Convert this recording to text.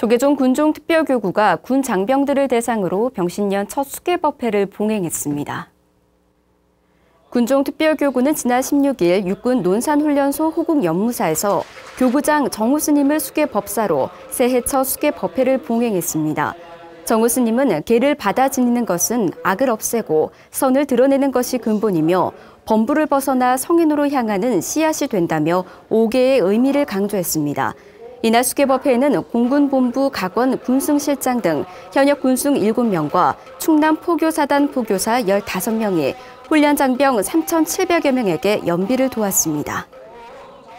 조계종 군종특별교구가 군 장병들을 대상으로 병신년 첫 수계법회를 봉행했습니다. 군종특별교구는 지난 16일 육군 논산훈련소 호국연무사에서 교구장 정우 스님을 수계법사로 새해 첫 수계법회를 봉행했습니다. 정우 스님은 개를 받아 지니는 것은 악을 없애고 선을 드러내는 것이 근본이며 범부를 벗어나 성인으로 향하는 씨앗이 된다며 5개의 의미를 강조했습니다. 이날 수계법회에는 공군본부 각원 군승실장 등 현역 군승 7명과 충남 포교사단 포교사 15명이 훈련 장병 3,700여 명에게 연비를 도왔습니다.